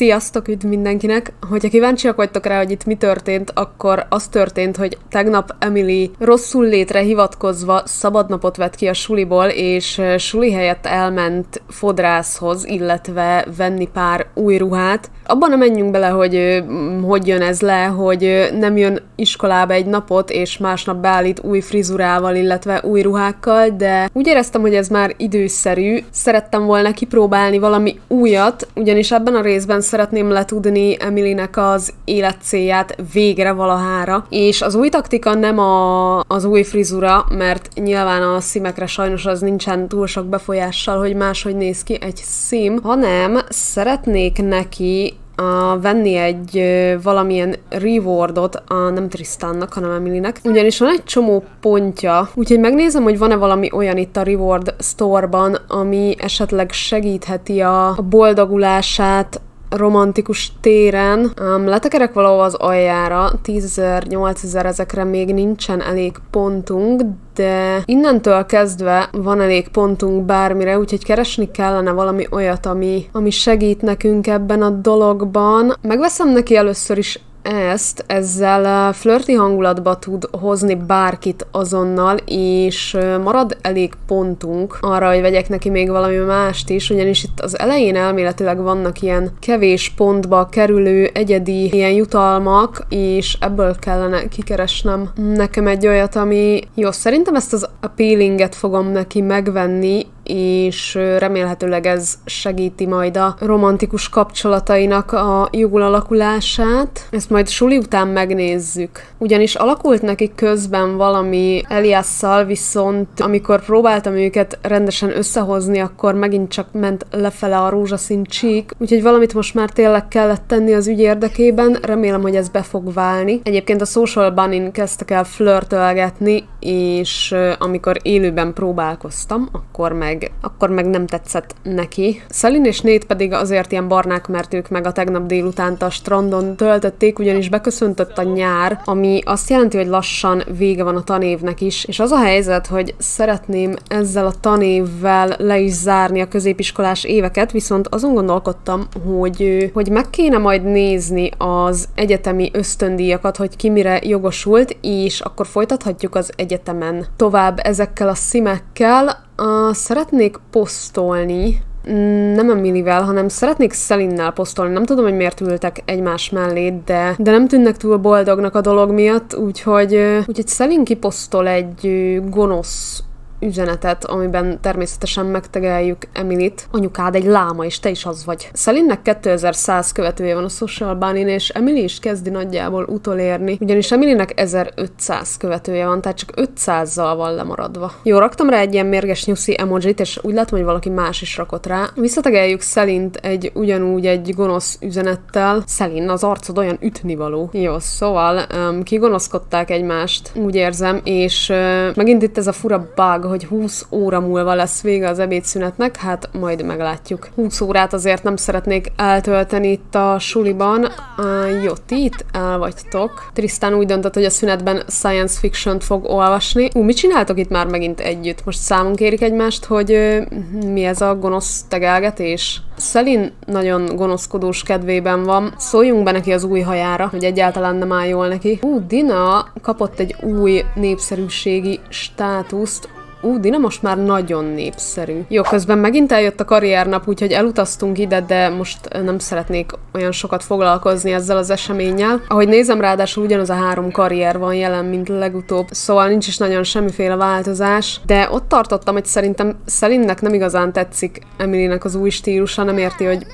Sziasztok, üdv mindenkinek! Hogyha kíváncsiak vagytok rá, hogy itt mi történt, akkor az történt, hogy tegnap Emily rosszul létre hivatkozva szabadnapot vett ki a suliból, és suli helyett elment fodrászhoz, illetve venni pár új ruhát. Abban nem menjünk bele, hogy hogy jön ez le, hogy nem jön iskolába egy napot, és másnap beállít új frizurával, illetve új ruhákkal, de úgy éreztem, hogy ez már időszerű. Szerettem volna kipróbálni valami újat, ugyanis ebben a részben szeretném letudni Emilynek az életcélját végre valahára, és az új taktika nem a, az új frizura, mert nyilván a szimekre sajnos az nincsen túl sok befolyással, hogy máshogy néz ki egy szím, hanem szeretnék neki a, venni egy ö, valamilyen rewardot, a, nem Tristannak, hanem Emilynek. Ugyanis van egy csomó pontja, úgyhogy megnézem, hogy van-e valami olyan itt a reward store-ban, ami esetleg segítheti a, a boldogulását romantikus téren. Um, letekerek valahol az aljára, 10.000, 8.000 ezekre még nincsen elég pontunk, de innentől kezdve van elég pontunk bármire, úgyhogy keresni kellene valami olyat, ami, ami segít nekünk ebben a dologban. Megveszem neki először is ezt, ezzel flirti hangulatba tud hozni bárkit azonnal, és marad elég pontunk arra, hogy vegyek neki még valami mást is, ugyanis itt az elején elméletileg vannak ilyen kevés pontba kerülő egyedi ilyen jutalmak, és ebből kellene kikeresnem nekem egy olyat, ami jó, szerintem ezt az appealinget fogom neki megvenni, és remélhetőleg ez segíti majd a romantikus kapcsolatainak a jól alakulását. Ezt majd suli után megnézzük. Ugyanis alakult neki közben valami Eliasszal, viszont amikor próbáltam őket rendesen összehozni, akkor megint csak ment lefele a rózsaszín csík, úgyhogy valamit most már tényleg kellett tenni az ügy érdekében, remélem, hogy ez be fog válni. Egyébként a Social Bunny kezdtek el flörtölgetni, és amikor élőben próbálkoztam, akkor meg meg, akkor meg nem tetszett neki. Szelin és Nét pedig azért ilyen barnák, mert ők meg a tegnap délután a strandon töltötték, ugyanis beköszöntött a nyár, ami azt jelenti, hogy lassan vége van a tanévnek is, és az a helyzet, hogy szeretném ezzel a tanévvel le is zárni a középiskolás éveket, viszont azon gondolkodtam, hogy, hogy meg kéne majd nézni az egyetemi ösztöndíjakat, hogy ki mire jogosult, és akkor folytathatjuk az egyetemen tovább ezekkel a szimekkel, Uh, szeretnék posztolni, mm, nem Emilivel, hanem szeretnék Szelinnel posztolni. Nem tudom, hogy miért ültek egymás mellé, de, de nem tűnnek túl boldognak a dolog miatt, úgyhogy, úgyhogy Szelin kiposztol egy gonosz üzenetet, amiben természetesen megtegeljük Emilit. Anyukád egy láma, és te is az vagy. Szelinnek 2100 követője van a Social Bunny, és Emily is kezdi nagyjából utolérni, ugyanis Emilynek 1500 követője van, tehát csak 500-zal van lemaradva. Jó, raktam rá egy ilyen mérges nyuszi emojit, és úgy látom, hogy valaki más is rakott rá. Visszategeljük Szelint egy ugyanúgy egy gonosz üzenettel. Szelin, az arcod olyan ütnivaló. Jó, szóval um, kigonoszkodták egymást, úgy érzem, és uh, megint itt ez a fura bug, hogy 20 óra múlva lesz vége az ebédszünetnek, hát majd meglátjuk. 20 órát azért nem szeretnék eltölteni itt a suliban. Uh, jó, ti itt el vagytok. Tristan úgy döntött, hogy a szünetben science fiction fog olvasni. Ú, mit csináltok itt már megint együtt? Most számon kérik egymást, hogy mi ez a gonosz tegelgetés? Szelin nagyon gonoszkodós kedvében van. Szóljunk be neki az új hajára, hogy egyáltalán nem áll jól neki. Ú, Dina kapott egy új népszerűségi státuszt, Ú, Dina most már nagyon népszerű. Jó, közben megint eljött a karriernap, úgyhogy elutaztunk ide, de most nem szeretnék olyan sokat foglalkozni ezzel az eseménnyel. Ahogy nézem, ráadásul ugyanaz a három karrier van jelen, mint legutóbb, szóval nincs is nagyon semmiféle változás, de ott tartottam, hogy szerintem Szelinnek nem igazán tetszik Emilynek az új stílusa, nem érti, hogy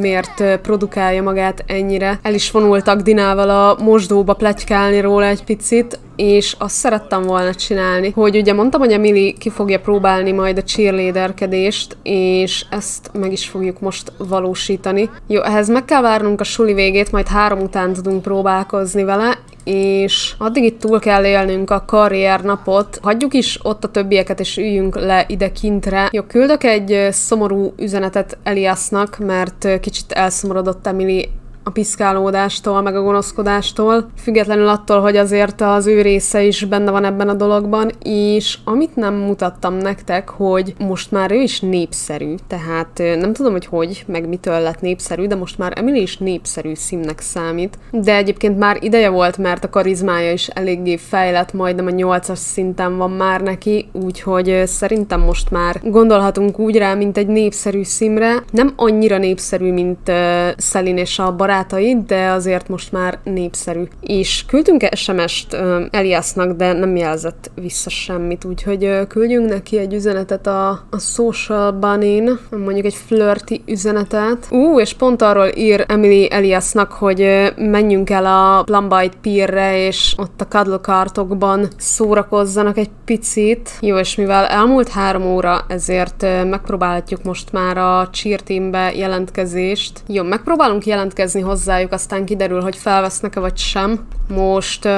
miért produkálja magát ennyire. El is vonultak Dinával a mosdóba plegykálni róla egy picit, és azt szerettem volna csinálni, hogy ugye mondtam, hogy Emily ki fogja próbálni majd a cheerleaderkedést, és ezt meg is fogjuk most valósítani. Jó, ehhez meg kell várnunk a suli végét, majd három után tudunk próbálkozni vele, és addig itt túl kell élnünk a karriernapot. Hagyjuk is ott a többieket, és üljünk le ide kintre. Jó, küldök egy szomorú üzenetet Eliasnak, mert kicsit elszomorodott Emily a piszkálódástól, meg a gonoszkodástól, függetlenül attól, hogy azért az ő része is benne van ebben a dologban, és amit nem mutattam nektek, hogy most már ő is népszerű, tehát nem tudom, hogy hogy, meg mitől lett népszerű, de most már Emily is népszerű színnek számít, de egyébként már ideje volt, mert a karizmája is eléggé fejlett, majdnem a nyolcas szinten van már neki, úgyhogy szerintem most már gondolhatunk úgy rá, mint egy népszerű szimre. Nem annyira népszerű, mint uh, Szelin és a barátai, de azért most már népszerű. És küldtünk SMS-t Eliasnak, de nem jelzett vissza semmit, úgyhogy küldjünk neki egy üzenetet a, a social bunny mondjuk egy flirty üzenetet. Ú, és pont arról ír Emily Eliasnak, hogy menjünk el a Plumbite Pierre, és ott a cuddle kartokban szórakozzanak egy picit. Jó, és mivel elmúlt három óra, ezért megpróbálhatjuk most már a cheer teambe jelentkezést. Jó, megpróbálunk jelentkezni hozzájuk, aztán kiderül, hogy felvesznek-e vagy sem. Most, uh,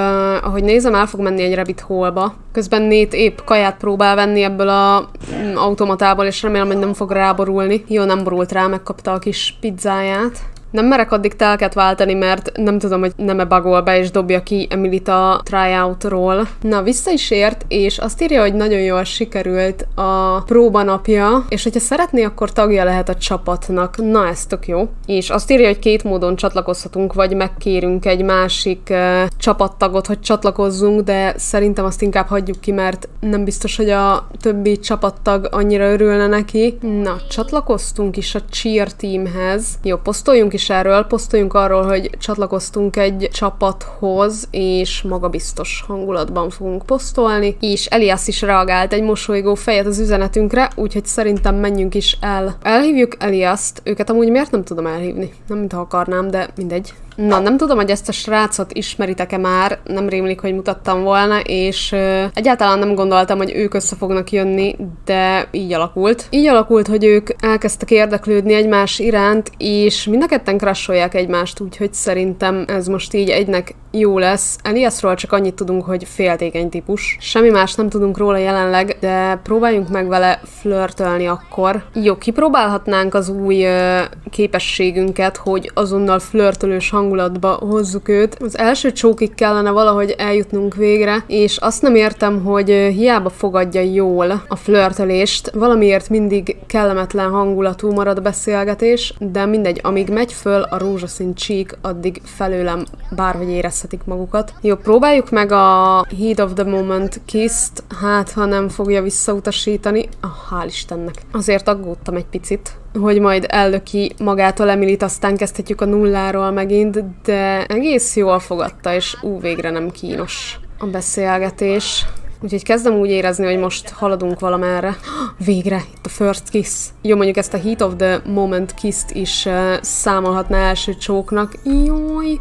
ahogy nézem, el fog menni egy rabbit hole-ba. Közben Nét épp kaját próbál venni ebből a mm, automatából, és remélem, hogy nem fog ráborulni. Jó, nem borult rá, megkapta a kis pizzáját. Nem merek addig telket váltani, mert nem tudom, hogy nem-e bagol be, és dobja ki Emilit a tryoutról. Na, vissza is ért, és azt írja, hogy nagyon jól sikerült a próba napja, és hogyha szeretné, akkor tagja lehet a csapatnak. Na, ez tök jó. És azt írja, hogy két módon csatlakozhatunk, vagy megkérünk egy másik uh, csapattagot, hogy csatlakozzunk, de szerintem azt inkább hagyjuk ki, mert nem biztos, hogy a többi csapattag annyira örülne neki. Na, csatlakoztunk is a cheer teamhez. Jó, posztoljunk is erről, posztoljunk arról, hogy csatlakoztunk egy csapathoz, és magabiztos hangulatban fogunk posztolni, és Elias is reagált egy mosolygó fejet az üzenetünkre, úgyhogy szerintem menjünk is el. Elhívjuk Eliaszt, őket amúgy miért nem tudom elhívni? Nem mintha akarnám, de mindegy. Na, nem tudom, hogy ezt a srácot ismeritek-e már, nem rémlik, hogy mutattam volna, és ö, egyáltalán nem gondoltam, hogy ők össze fognak jönni, de így alakult. Így alakult, hogy ők elkezdtek érdeklődni egymás iránt, és mind a ketten crasholják egymást, úgyhogy szerintem ez most így egynek jó lesz. Eliasról csak annyit tudunk, hogy féltékeny típus. Semmi más nem tudunk róla jelenleg, de próbáljunk meg vele flörtölni akkor. Jó, kipróbálhatnánk az új ö, képességünket, hogy azonnal flörtölős hang hangulatba hozzuk őt. Az első csókig kellene valahogy eljutnunk végre, és azt nem értem, hogy hiába fogadja jól a flörtelést, valamiért mindig kellemetlen hangulatú marad a beszélgetés, de mindegy, amíg megy föl a rózsaszín csík, addig felőlem bárhogy érezhetik magukat. Jó, próbáljuk meg a Heat of the Moment kiss-t, hát ha nem fogja visszautasítani. Ah, hál' Istennek. Azért aggódtam egy picit hogy majd ellöki magától Emilit, aztán kezdhetjük a nulláról megint, de egész jól fogadta, és ú, végre nem kínos a beszélgetés. Úgyhogy kezdem úgy érezni, hogy most haladunk valamerre. Végre, itt a first kiss. Jó, mondjuk ezt a heat of the moment kiss-t is uh, számolhatná első csóknak. Jaj.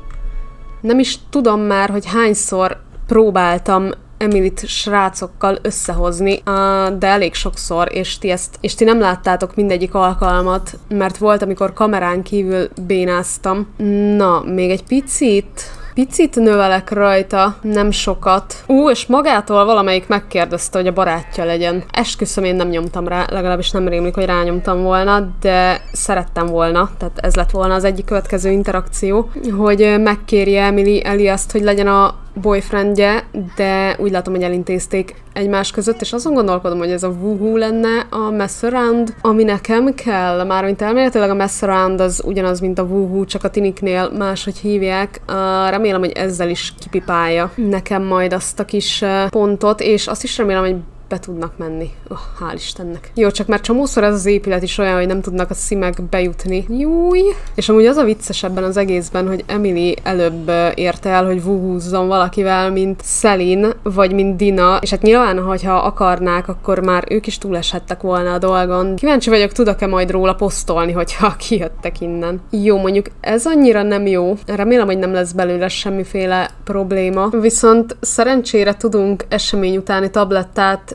Nem is tudom már, hogy hányszor próbáltam Emilit srácokkal összehozni, de elég sokszor, és ti, ezt, és ti nem láttátok mindegyik alkalmat, mert volt, amikor kamerán kívül bénáztam. Na, még egy picit, Picit növelek rajta, nem sokat. Ú, és magától valamelyik megkérdezte, hogy a barátja legyen. Esküszöm, én nem nyomtam rá, legalábbis nem rémlik, hogy rányomtam volna, de szerettem volna, tehát ez lett volna az egyik következő interakció, hogy megkérje Emily Eliaszt, hogy legyen a boyfriendje, de úgy látom, hogy elintézték egymás között, és azon gondolkodom, hogy ez a woohoo lenne a mess around, ami nekem kell, mármint elméletileg a mess around az ugyanaz, mint a woohoo, csak a tiniknél máshogy hívják. Uh, remélem, hogy ezzel is kipipálja nekem majd azt a kis pontot, és azt is remélem, hogy be tudnak menni. Oh, hál' Istennek. Jó, csak már csomószor ez az épület is olyan, hogy nem tudnak a szimek bejutni. Júj! És amúgy az a vicces ebben az egészben, hogy Emily előbb érte el, hogy vuhúzzon valakivel, mint Selin, vagy mint Dina, és hát nyilván, hogyha akarnák, akkor már ők is túleshettek volna a dolgon. Kíváncsi vagyok, tudok-e majd róla posztolni, hogyha kijöttek innen. Jó, mondjuk ez annyira nem jó. Remélem, hogy nem lesz belőle semmiféle probléma. Viszont szerencsére tudunk esemény utáni tablettát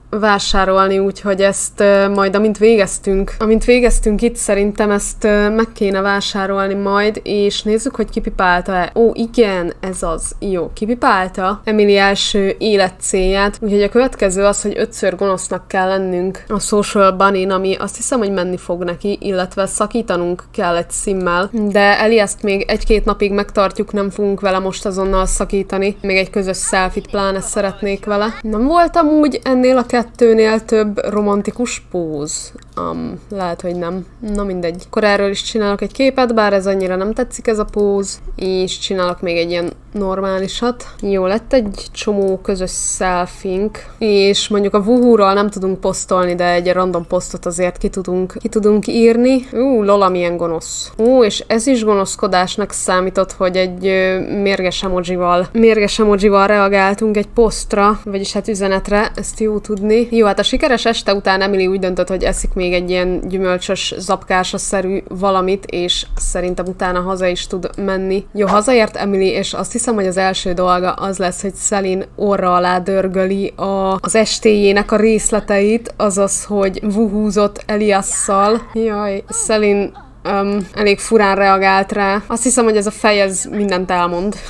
vásárolni, úgyhogy ezt majd amint végeztünk, amint végeztünk itt, szerintem ezt meg kéne vásárolni majd, és nézzük, hogy kipipálta-e. Ó, igen, ez az. Jó, kipipálta Emily első életcélját, úgyhogy a következő az, hogy ötször gonosznak kell lennünk a Social bunny ami azt hiszem, hogy menni fog neki, illetve szakítanunk kell egy szimmel, de Eli ezt még egy-két napig megtartjuk, nem fogunk vele most azonnal szakítani. Még egy közös selfit pláne szeretnék vele. Nem voltam úgy ennél a kettőnél több romantikus póz. Um, lehet, hogy nem. Na mindegy. Akkor erről is csinálok egy képet, bár ez annyira nem tetszik ez a póz, és csinálok még egy ilyen normálisat. Jó, lett egy csomó közös selfink, és mondjuk a Wuhu-ról nem tudunk posztolni, de egy random posztot azért ki tudunk, ki tudunk írni. Ú, Lola milyen gonosz. Ú, és ez is gonoszkodásnak számított, hogy egy ö, mérges emojival, mérges emojival reagáltunk egy posztra, vagyis hát üzenetre, ezt jó tudni. Jó, hát a sikeres este után Emily úgy döntött, hogy eszik még egy ilyen gyümölcsös, zapkása-szerű valamit, és szerintem utána haza is tud menni. Jó, hazaért Emily, és azt hiszem, hogy az első dolga az lesz, hogy Szelin orra alá dörgöli a, az estéjének a részleteit, azaz, hogy vuhúzott Eliasszal. Jaj, Szelin um, elég furán reagált rá. Azt hiszem, hogy ez a fej, ez mindent elmond.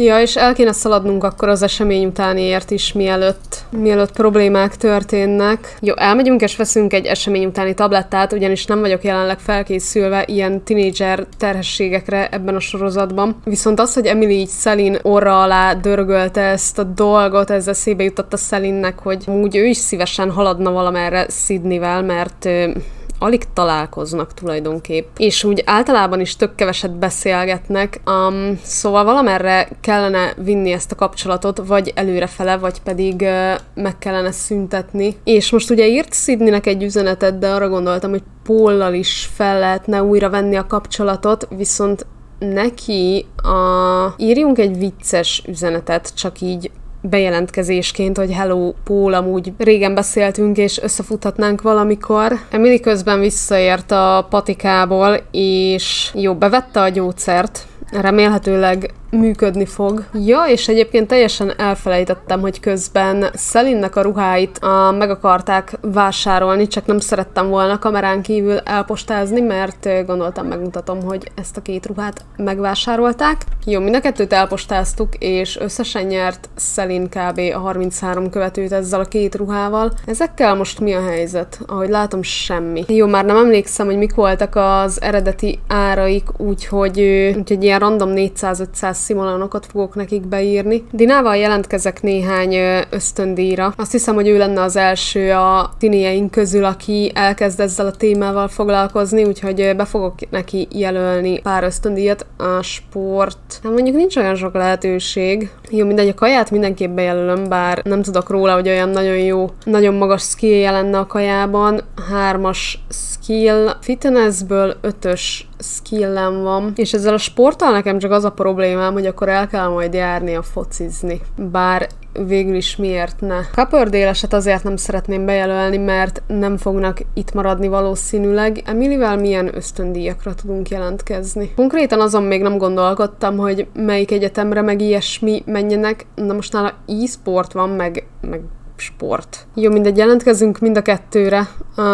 Ja, és el kéne szaladnunk akkor az esemény utániért is, mielőtt, mielőtt problémák történnek. Jó, elmegyünk és veszünk egy esemény utáni tablettát, ugyanis nem vagyok jelenleg felkészülve ilyen tinédzser terhességekre ebben a sorozatban. Viszont az, hogy Emily így Szelin orra alá dörgölte ezt a dolgot, ez eszébe jutott a Szelinnek, hogy úgy ő is szívesen haladna valamerre Sydneyvel, mert alig találkoznak tulajdonképp, és úgy általában is tök keveset beszélgetnek, um, szóval valamerre kellene vinni ezt a kapcsolatot, vagy előrefele, vagy pedig uh, meg kellene szüntetni. És most ugye írt Sydneynek egy üzenetet, de arra gondoltam, hogy Póllal is fel lehetne újra venni a kapcsolatot, viszont neki a... írjunk egy vicces üzenetet, csak így bejelentkezésként, hogy hello, Paul, amúgy régen beszéltünk, és összefuthatnánk valamikor. Emily közben visszaért a patikából, és jó, bevette a gyógyszert, remélhetőleg működni fog. Ja, és egyébként teljesen elfelejtettem, hogy közben Szelinnek a ruháit a, meg akarták vásárolni, csak nem szerettem volna kamerán kívül elpostázni, mert gondoltam, megmutatom, hogy ezt a két ruhát megvásárolták. Jó, mind a kettőt elpostáztuk, és összesen nyert Szelin kb. a 33 követőt ezzel a két ruhával. Ezekkel most mi a helyzet? Ahogy látom, semmi. Jó, már nem emlékszem, hogy mik voltak az eredeti áraik, úgyhogy, úgyhogy ilyen random 400-500 szimolanokat fogok nekik beírni. Dinával jelentkezek néhány ösztöndíjra. Azt hiszem, hogy ő lenne az első a tinieink közül, aki elkezd ezzel a témával foglalkozni, úgyhogy be fogok neki jelölni pár ösztöndíjat. A sport, hát mondjuk nincs olyan sok lehetőség. Jó, mindegy, a kaját mindenképp bejelölöm, bár nem tudok róla, hogy olyan nagyon jó, nagyon magas skill lenne a kajában. Hármas skill, fitnessből ötös skillem van, és ezzel a sporttal nekem csak az a problémám, hogy akkor el kell majd járni a focizni. Bár végül is miért ne. Kapördéleset azért nem szeretném bejelölni, mert nem fognak itt maradni valószínűleg. Emilivel milyen ösztöndíjakra tudunk jelentkezni? Konkrétan azon még nem gondolkodtam, hogy melyik egyetemre meg ilyesmi menjenek, de most nála e-sport van, meg, meg sport. Jó, mindegy, jelentkezünk mind a kettőre. Uh,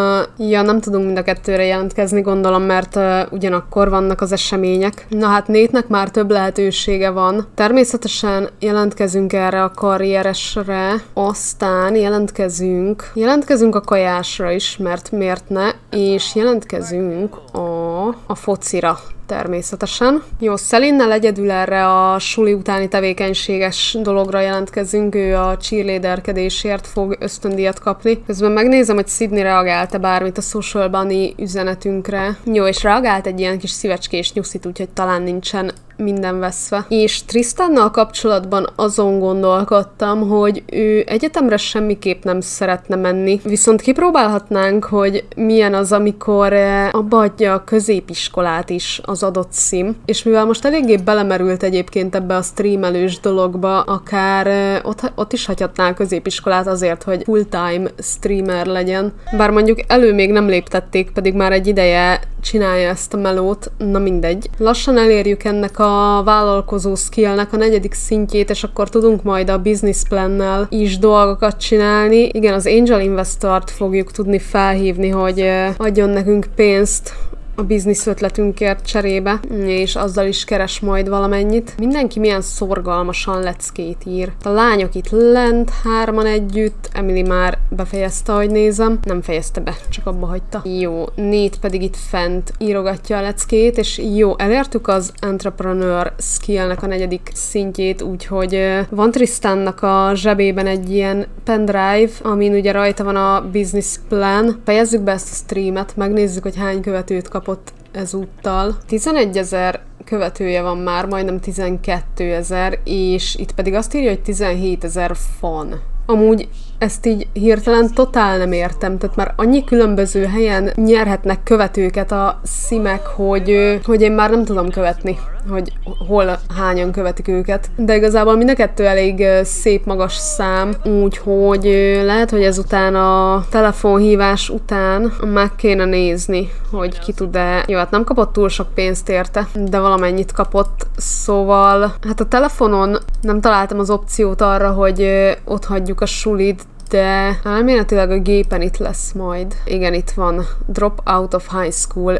ja, nem tudunk mind a kettőre jelentkezni, gondolom, mert uh, ugyanakkor vannak az események. Na hát Nétnek már több lehetősége van. Természetesen jelentkezünk erre a karrieresre, aztán jelentkezünk, jelentkezünk a kajásra is, mert miért ne, és jelentkezünk a, a focira természetesen. Jó, Szelinnel egyedül erre a suli utáni tevékenységes dologra jelentkezünk, ő a cheerleaderkedésért fog ösztöndíjat kapni. Közben megnézem, hogy Sydney reagált-e bármit a Social Bunny üzenetünkre. Jó, és reagált egy ilyen kis szívecskés nyuszit, úgyhogy talán nincsen minden veszve. És Tristannal kapcsolatban azon gondolkodtam, hogy ő egyetemre semmiképp nem szeretne menni, viszont kipróbálhatnánk, hogy milyen az, amikor eh, abba adja a középiskolát is az adott szim, és mivel most eléggé belemerült egyébként ebbe a streamelős dologba, akár ott, ott is hagyhatná a középiskolát azért, hogy full-time streamer legyen. Bár mondjuk elő még nem léptették, pedig már egy ideje csinálja ezt a melót, na mindegy. Lassan elérjük ennek a vállalkozó skillnek a negyedik szintjét, és akkor tudunk majd a business plannel is dolgokat csinálni. Igen, az Angel Investort fogjuk tudni felhívni, hogy adjon nekünk pénzt a biznisz ötletünkért cserébe, és azzal is keres majd valamennyit. Mindenki milyen szorgalmasan leckét ír. A lányok itt lent, hárman együtt, Emily már befejezte, hogy nézem. Nem fejezte be, csak abba hagyta. Jó, Nét pedig itt fent írogatja a leckét, és jó, elértük az entrepreneur skillnek a negyedik szintjét, úgyhogy van Tristannak a zsebében egy ilyen pendrive, amin ugye rajta van a business plan. Fejezzük be ezt a streamet, megnézzük, hogy hány követőt kap kapott ezúttal. 11 ezer követője van már, majdnem 12 ezer, és itt pedig azt írja, hogy 17 ezer fan. Amúgy ezt így hirtelen totál nem értem, tehát már annyi különböző helyen nyerhetnek követőket a szimek, hogy, hogy én már nem tudom követni, hogy hol hányan követik őket. De igazából mind a kettő elég szép magas szám, úgyhogy lehet, hogy ezután a telefonhívás után meg kéne nézni, hogy ki tud-e. Jó, hát nem kapott túl sok pénzt érte, de valamennyit kapott, szóval hát a telefonon nem találtam az opciót arra, hogy ott hagyjuk a sulit, de elméletileg a gépen itt lesz majd. Igen, itt van Drop Out of High School.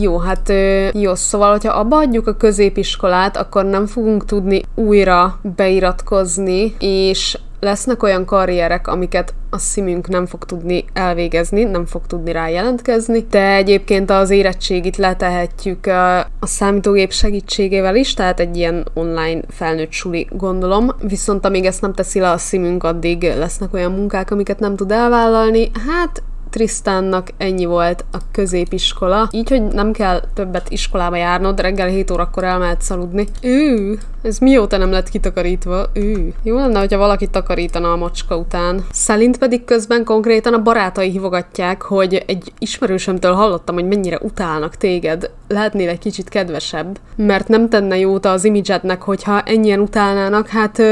Jó, hát jó, szóval, hogyha abba hagyjuk a középiskolát, akkor nem fogunk tudni újra beiratkozni, és lesznek olyan karrierek, amiket a szimünk nem fog tudni elvégezni, nem fog tudni rá jelentkezni, de egyébként az érettségit letehetjük a számítógép segítségével is, tehát egy ilyen online felnőtt suli gondolom, viszont amíg ezt nem teszi le a szimünk, addig lesznek olyan munkák, amiket nem tud elvállalni, hát Trisztánnak ennyi volt a középiskola, így, hogy nem kell többet iskolába járnod, reggel 7 órakor elmehetsz aludni. Ő, ez mióta nem lett kitakarítva? Ő. Jó lenne, hogyha valaki takarítana a macska után. Szelint pedig közben konkrétan a barátai hívogatják, hogy egy ismerősömtől hallottam, hogy mennyire utálnak téged. Lehetnél egy kicsit kedvesebb, mert nem tenne jót az imidzsednek, hogyha ennyien utálnának, hát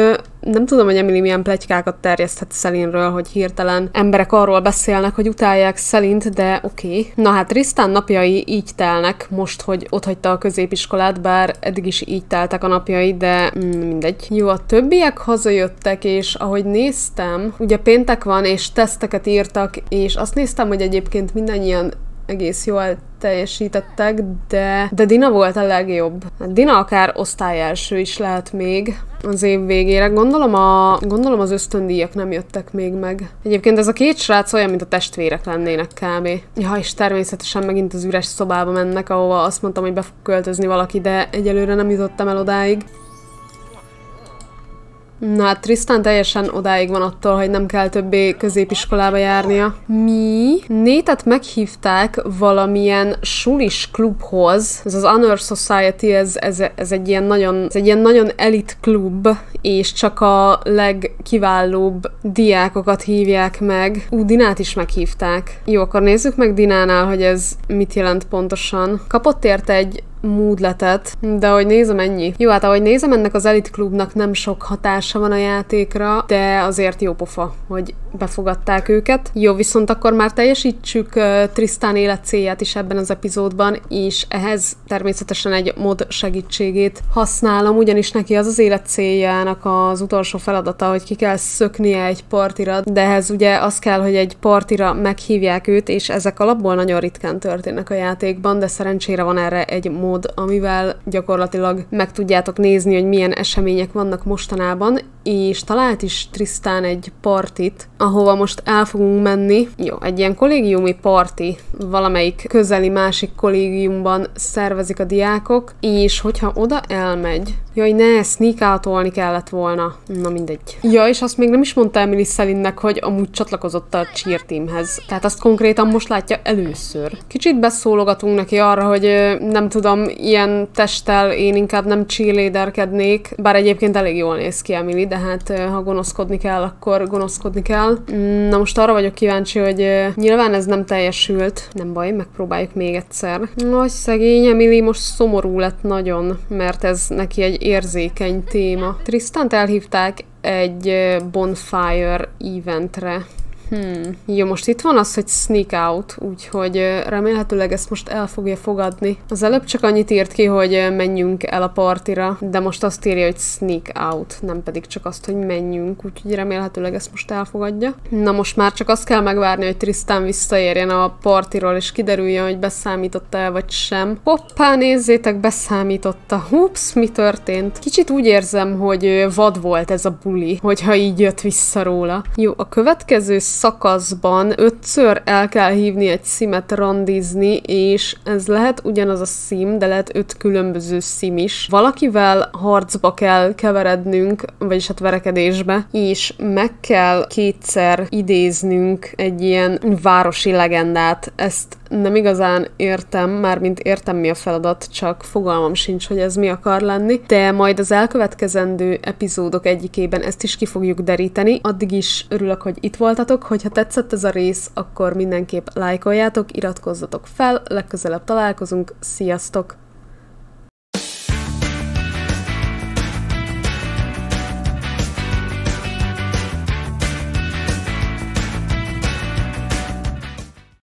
nem tudom, hogy Emily milyen plegykákat terjeszthet Szelinről, hogy hirtelen emberek arról beszélnek, hogy utálják Szelint, de oké. Okay. Na hát Tristan napjai így telnek, most, hogy hagyta a középiskolát, bár eddig is így teltek a napjai, de mm, mindegy. Jó, a többiek hazajöttek, és ahogy néztem, ugye péntek van, és teszteket írtak, és azt néztem, hogy egyébként mindannyian egész jól teljesítettek, de, de Dina volt a legjobb. Dina akár osztály első is lehet még az év végére. Gondolom, a, gondolom az ösztöndíjak nem jöttek még meg. Egyébként ez a két srác olyan, mint a testvérek lennének kb. Ja, és természetesen megint az üres szobába mennek, ahova azt mondtam, hogy be fog költözni valaki, de egyelőre nem jutottam el odáig. Na hát Tristan teljesen odáig van attól, hogy nem kell többé középiskolába járnia. Mi? Nétet meghívták valamilyen sulis klubhoz. Ez az Honor Society, ez, ez, ez, egy ilyen nagyon, ez egy ilyen nagyon elit klub, és csak a legkiválóbb diákokat hívják meg. Ú, Dinát is meghívták. Jó, akkor nézzük meg Dinánál, hogy ez mit jelent pontosan. Kapott érte egy moodletet, de ahogy nézem ennyi. Jó, hát ahogy nézem, ennek az Elite Clubnak nem sok hatása van a játékra, de azért jó pofa, hogy befogadták őket. Jó, viszont akkor már teljesítsük uh, Tristan élet célját is ebben az epizódban, és ehhez természetesen egy mod segítségét használom, ugyanis neki az az élet céljának az utolsó feladata, hogy ki kell szöknie egy partira, de ehhez ugye az kell, hogy egy partira meghívják őt, és ezek alapból nagyon ritkán történnek a játékban, de szerencsére van erre egy mód, amivel gyakorlatilag meg tudjátok nézni, hogy milyen események vannak mostanában, és talált is Trisztán egy partit, ahova most el fogunk menni. Jó, egy ilyen kollégiumi parti, valamelyik közeli másik kollégiumban szervezik a diákok, és hogyha oda elmegy, jaj ne, sneak out kellett volna. Na mindegy. Ja, és azt még nem is mondta Emily Szelinnek, hogy amúgy csatlakozott a cheer teamhez. Tehát azt konkrétan most látja először. Kicsit beszólogatunk neki arra, hogy nem tudom, ilyen testtel én inkább nem cheerleaderkednék, bár egyébként elég jól néz ki Emily, de hát ha gonoszkodni kell, akkor gonoszkodni kell. Mm, na most arra vagyok kíváncsi, hogy nyilván ez nem teljesült. Nem baj, megpróbáljuk még egyszer. Nagy szegény Emily most szomorú lett nagyon, mert ez neki egy érzékeny téma. Tristant elhívták egy bonfire eventre Hmm. Jó, most itt van az, hogy sneak out, úgyhogy remélhetőleg ezt most el fogja fogadni. Az előbb csak annyit írt ki, hogy menjünk el a partira, de most azt írja, hogy sneak out, nem pedig csak azt, hogy menjünk, úgyhogy remélhetőleg ezt most elfogadja. Na most már csak azt kell megvárni, hogy Tristan visszaérjen a partiról, és kiderüljön, hogy beszámította el vagy sem. Hoppá, nézzétek, beszámította. Ups, mi történt? Kicsit úgy érzem, hogy vad volt ez a buli, hogyha így jött vissza róla. Jó, a következő szakaszban ötször el kell hívni egy szimet randizni, és ez lehet ugyanaz a szim, de lehet öt különböző szim is. Valakivel harcba kell keverednünk, vagyis hát verekedésbe, és meg kell kétszer idéznünk egy ilyen városi legendát. Ezt nem igazán értem, mármint értem mi a feladat, csak fogalmam sincs, hogy ez mi akar lenni, de majd az elkövetkezendő epizódok egyikében ezt is ki fogjuk deríteni. Addig is örülök, hogy itt voltatok, hogyha tetszett ez a rész, akkor mindenképp lájkoljátok, iratkozzatok fel, legközelebb találkozunk, sziasztok!